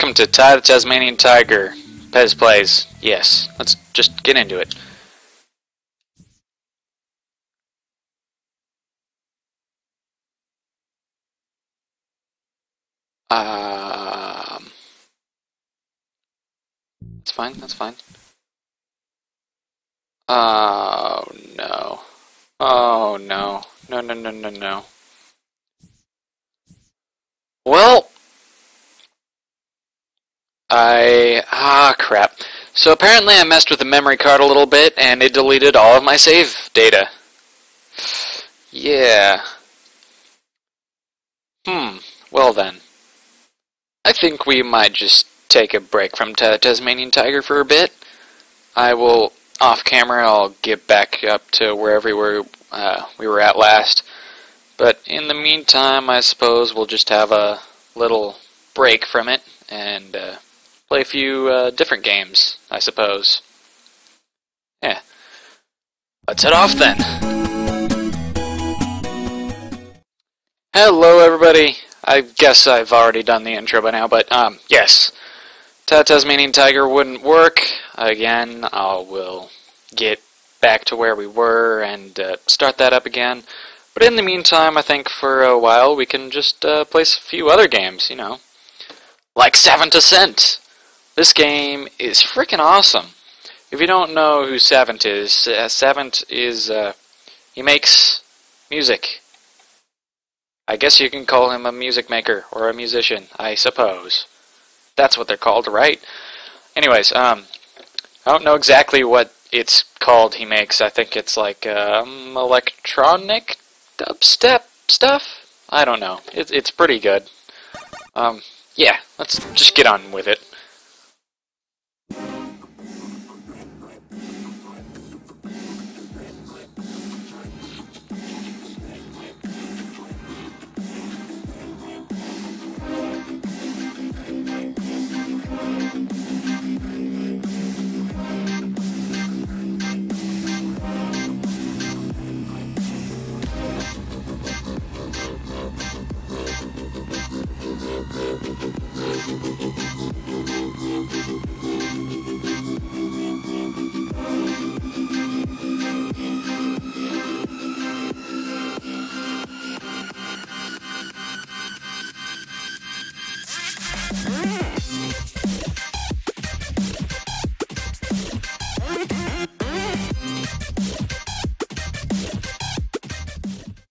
Welcome to Ty the Tasmanian Tiger. Pezz Plays. Yes, let's just get into it. Um, that's fine, that's fine. Oh, no. Oh, no. No, no, no, no, no. Well, I... Ah, crap. So apparently I messed with the memory card a little bit, and it deleted all of my save data. Yeah. Hmm. Well then. I think we might just take a break from Ta Tasmanian Tiger for a bit. I will, off camera, I'll get back up to wherever we were, uh, we were at last. But in the meantime, I suppose we'll just have a little break from it and uh, play a few uh, different games, I suppose. Yeah. Let's head off then. Hello, everybody. I guess I've already done the intro by now, but um, yes. Ta Tasmanian Tiger wouldn't work. Again, I will get back to where we were and uh, start that up again. But in the meantime, I think for a while we can just uh, play a few other games, you know. Like Savant Ascent! This game is freaking awesome. If you don't know who Savant is, uh, Savant is, uh, he makes music. I guess you can call him a music maker or a musician, I suppose. That's what they're called, right? Anyways, um, I don't know exactly what it's called he makes. I think it's like um, electronic dubstep stuff. I don't know. It, it's pretty good. Um, yeah, let's just get on with it.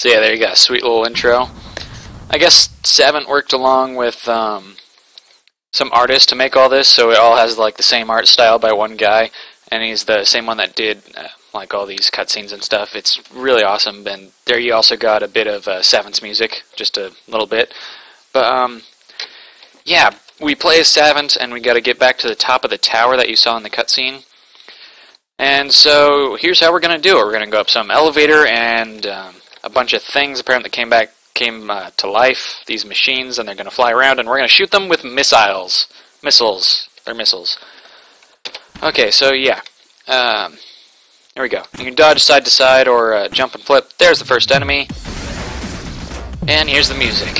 So yeah, there you go, sweet little intro. I guess Savant worked along with um, some artists to make all this, so it all has like the same art style by one guy, and he's the same one that did uh, like all these cutscenes and stuff. It's really awesome. And there you also got a bit of uh, Savant's music, just a little bit. But um, yeah, we play as Savant, and we got to get back to the top of the tower that you saw in the cutscene. And so here's how we're gonna do it. We're gonna go up some elevator and um, a bunch of things apparently came back came uh, to life. These machines, and they're going to fly around, and we're going to shoot them with missiles. Missiles. They're missiles. Okay, so yeah. Um, there we go. You can dodge side to side or uh, jump and flip. There's the first enemy. And here's the music.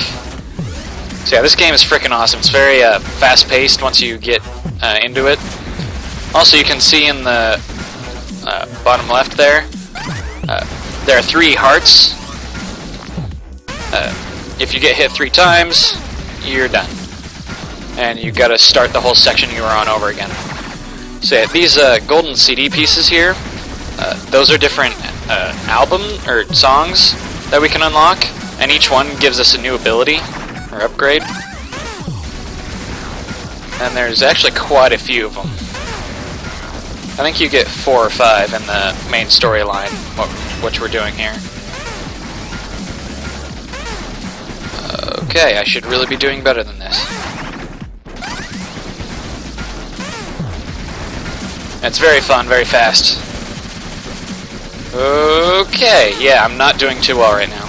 So yeah, this game is freaking awesome. It's very uh, fast-paced once you get uh, into it. Also, you can see in the uh, bottom left there, uh, there are three hearts. Uh, if you get hit three times, you're done. And you've gotta start the whole section you were on over again. So yeah, these uh, golden CD pieces here, uh, those are different uh, album or songs that we can unlock, and each one gives us a new ability or upgrade. And there's actually quite a few of them. I think you get four or five in the main storyline, which we're doing here. Okay, I should really be doing better than this. It's very fun, very fast. Okay, yeah, I'm not doing too well right now.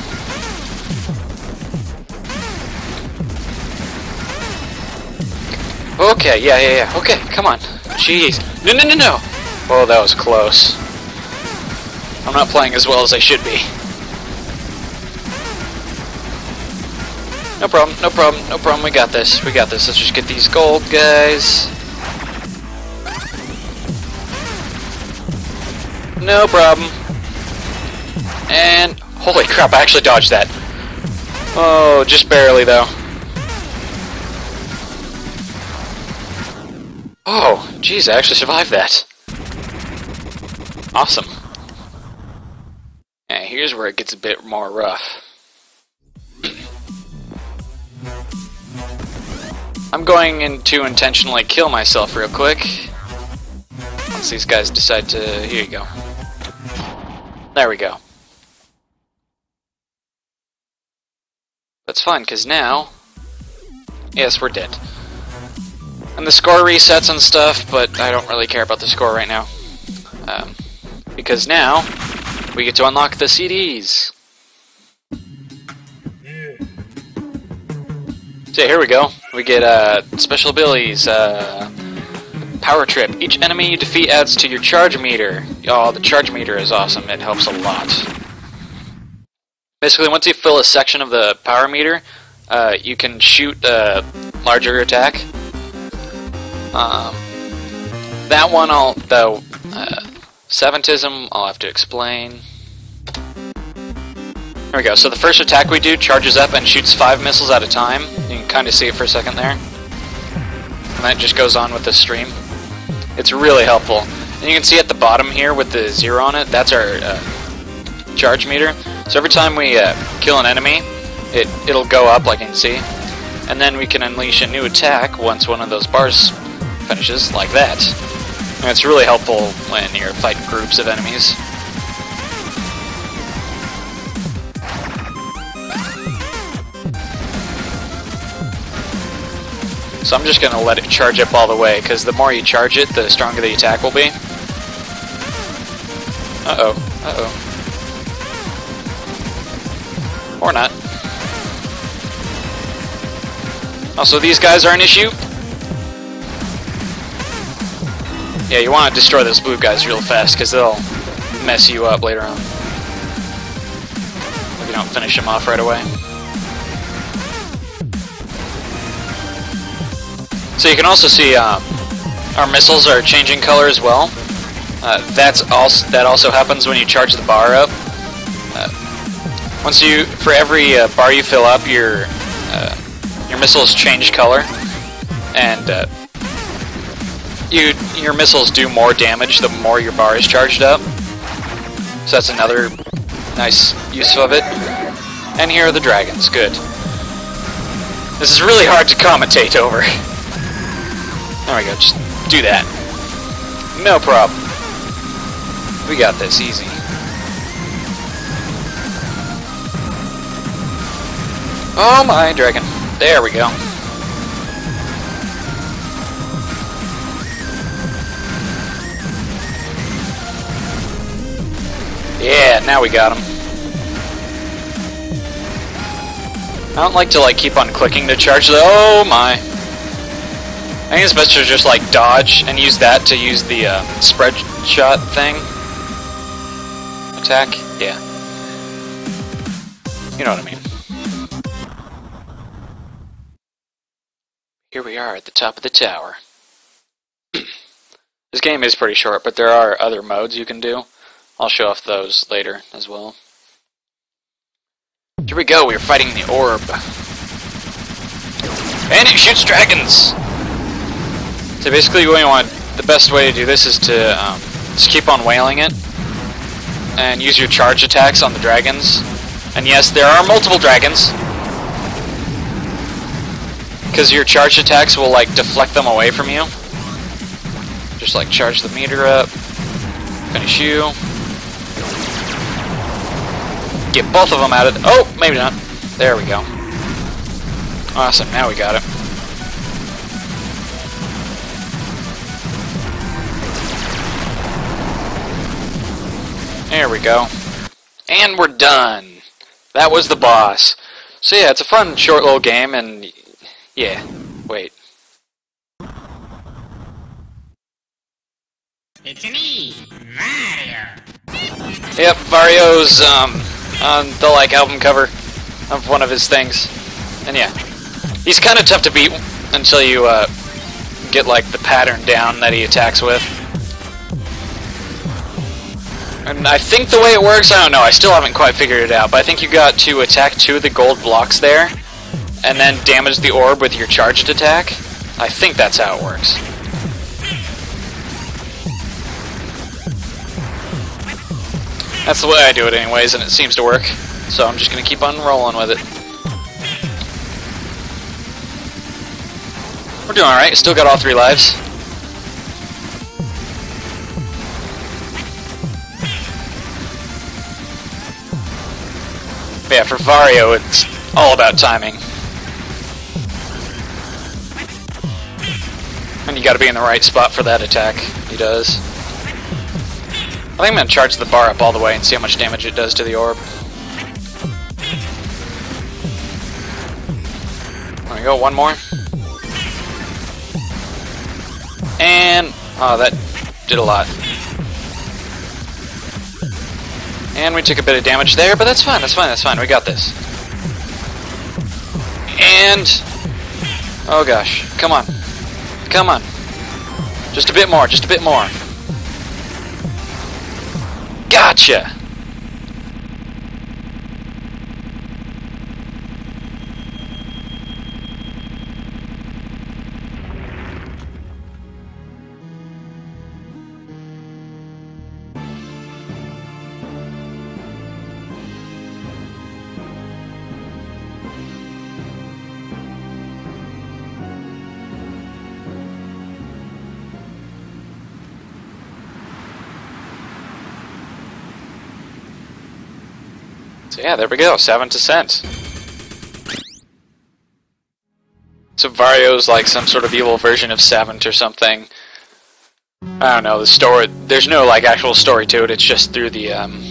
Okay, yeah, yeah, yeah. Okay, come on. Jeez. No, no, no, no! Oh, that was close. I'm not playing as well as I should be. No problem, no problem, no problem. We got this. We got this. Let's just get these gold guys. No problem. And holy crap, I actually dodged that. Oh, just barely though. Oh, jeez, I actually survived that. Awesome. Here's where it gets a bit more rough. I'm going in to intentionally kill myself real quick. Once these guys decide to... Here you go. There we go. That's fine, because now... Yes, we're dead. And the score resets and stuff, but I don't really care about the score right now. Um, because now, we get to unlock the CDs. So here we go. We get uh, special abilities. Uh, power trip. Each enemy you defeat adds to your charge meter. Oh, the charge meter is awesome. It helps a lot. Basically, once you fill a section of the power meter, uh, you can shoot a larger attack. Um, that one, I'll though. Uh, Seventism, I'll have to explain. There we go. So the first attack we do charges up and shoots five missiles at a time. You can kind of see it for a second there. And that just goes on with the stream. It's really helpful. And you can see at the bottom here with the zero on it, that's our uh, charge meter. So every time we uh, kill an enemy, it, it'll go up like you can see. And then we can unleash a new attack once one of those bars finishes, like that. And it's really helpful when you're fighting groups of enemies. So I'm just going to let it charge up all the way, because the more you charge it, the stronger the attack will be. Uh-oh. Uh-oh. Or not. Also, these guys are an issue. Yeah, you want to destroy those blue guys real fast, because they'll mess you up later on. If you don't finish them off right away. So you can also see uh, our missiles are changing color as well. Uh, that's also that also happens when you charge the bar up. Uh, once you, for every uh, bar you fill up, your uh, your missiles change color, and uh, you your missiles do more damage the more your bar is charged up. So that's another nice use of it. And here are the dragons. Good. This is really hard to commentate over. There we go, just do that. No problem. We got this, easy. Oh my, dragon. There we go. Yeah, now we got him. I don't like to like keep on clicking to charge the- oh my. I think it's best to just like dodge and use that to use the uh, spread shot thing. Attack? Yeah. You know what I mean. Here we are at the top of the tower. this game is pretty short, but there are other modes you can do. I'll show off those later as well. Here we go, we're fighting the orb. And it shoots dragons! So basically what you want, the best way to do this is to um, just keep on wailing it and use your charge attacks on the dragons. And yes, there are multiple dragons. Because your charge attacks will like deflect them away from you. Just like charge the meter up, finish you. Get both of them out of, oh, maybe not. There we go. Awesome, now we got it. There we go. And we're done. That was the boss. So yeah, it's a fun, short little game, and yeah, wait. It's me, Mario. Yep, Vario's um, on the like album cover of one of his things. And yeah, he's kind of tough to beat until you uh, get like the pattern down that he attacks with. And I think the way it works, I don't know, I still haven't quite figured it out, but I think you got to attack two of the gold blocks there, and then damage the orb with your charged attack. I think that's how it works. That's the way I do it anyways, and it seems to work. So I'm just gonna keep on rolling with it. We're doing alright, still got all three lives. But yeah, for Vario, it's all about timing. And you gotta be in the right spot for that attack. He does. I think I'm gonna charge the bar up all the way and see how much damage it does to the orb. There we go, one more. And, oh, that did a lot. And we took a bit of damage there, but that's fine, that's fine, that's fine, we got this. And, oh gosh, come on. Come on. Just a bit more, just a bit more. Gotcha! Yeah, there we go, Savant Ascent. So Vario's like some sort of evil version of Savant or something. I don't know, the story, there's no like actual story to it, it's just through the, um,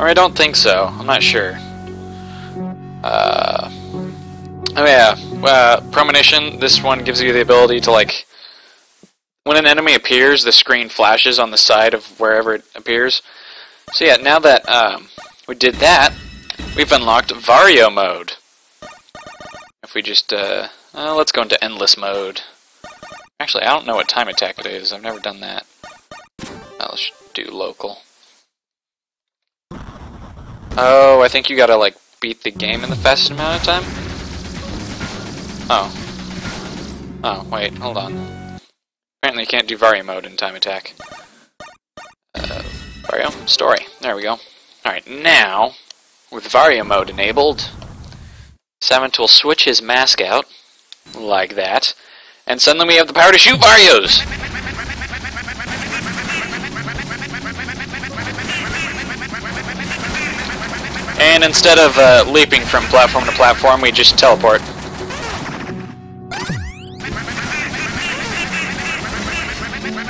or I don't think so, I'm not sure. Uh, oh yeah, uh, Premonition, this one gives you the ability to like, when an enemy appears, the screen flashes on the side of wherever it appears. So yeah, now that, um, we did that, we've unlocked Vario mode. If we just, uh, uh, let's go into endless mode. Actually, I don't know what time attack it is. I've never done that. Uh, let's do local. Oh, I think you gotta, like, beat the game in the fastest amount of time? Oh. Oh, wait, hold on. Apparently you can't do Vario mode in time attack. Uh, Vario, story. There we go. Alright, now, with Vario mode enabled, Savant will switch his mask out, like that, and suddenly we have the power to shoot Varios! And instead of uh, leaping from platform to platform, we just teleport.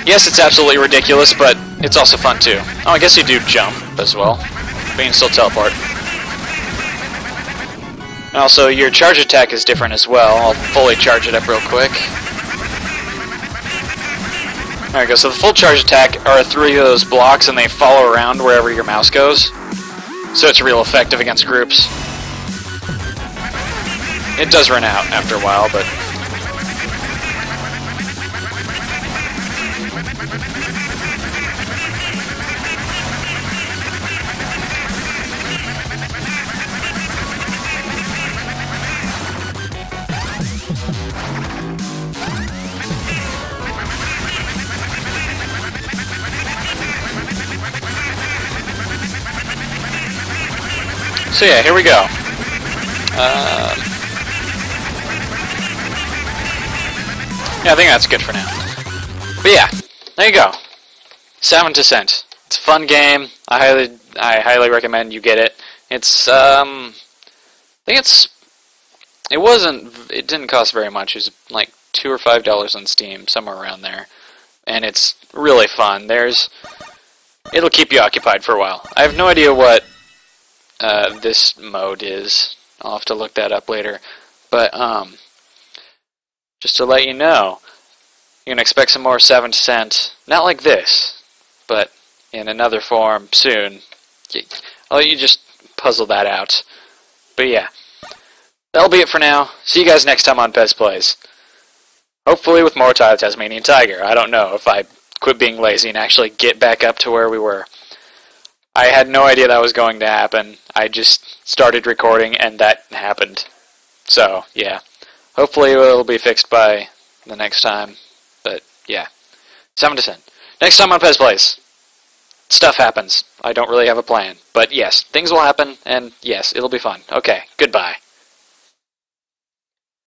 Yes, it's absolutely ridiculous, but it's also fun too. Oh, I guess you do jump as well, but you can still teleport. And also, your charge attack is different as well. I'll fully charge it up real quick. There we go. So the full charge attack are three of those blocks, and they follow around wherever your mouse goes. So it's real effective against groups. It does run out after a while, but... So yeah, here we go. Um, yeah, I think that's good for now. But yeah, there you go. Savant Ascent. It's a fun game. I highly, I highly recommend you get it. It's, um, I think it's, it wasn't, it didn't cost very much. It was like two or five dollars on Steam, somewhere around there. And it's really fun. There's, it'll keep you occupied for a while. I have no idea what uh, this mode is. I'll have to look that up later. But um, just to let you know, you can expect some more Savant Ascent. Not like this, but in another form soon. I'll let you just puzzle that out. But yeah, that'll be it for now. See you guys next time on Pezz Plays. Hopefully with more Tasmanian Tiger. I don't know if I quit being lazy and actually get back up to where we were. I had no idea that was going to happen. I just started recording and that happened. So, yeah. Hopefully it'll be fixed by the next time. But, yeah. 7 to 10. Next time on Pezz Plays. Stuff happens. I don't really have a plan. But yes, things will happen, and yes, it'll be fun. Okay, goodbye.